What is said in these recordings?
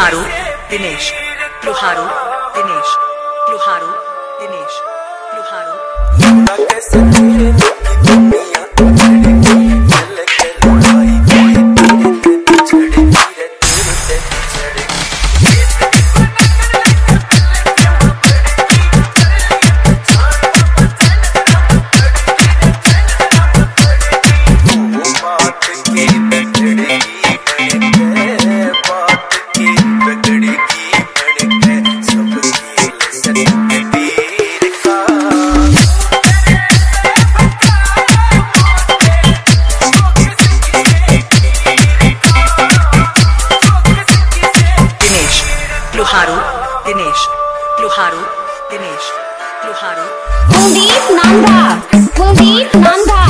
लोहारो दिनेश लोहारो दिनेश लोहारो दिनेश Loharu Haru, Dinesh, Haru. Kuldeep Nanda, Kuldeep Nanda.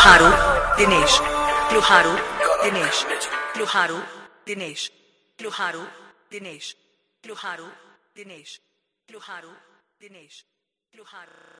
Pluħaru, Dinesh. Pluħaru, Dinesh. Pluħaru, Dinesh. Pluħaru, Dinesh. Pluħaru, Dinesh. Pluħaru, Dinesh. Pluħaru.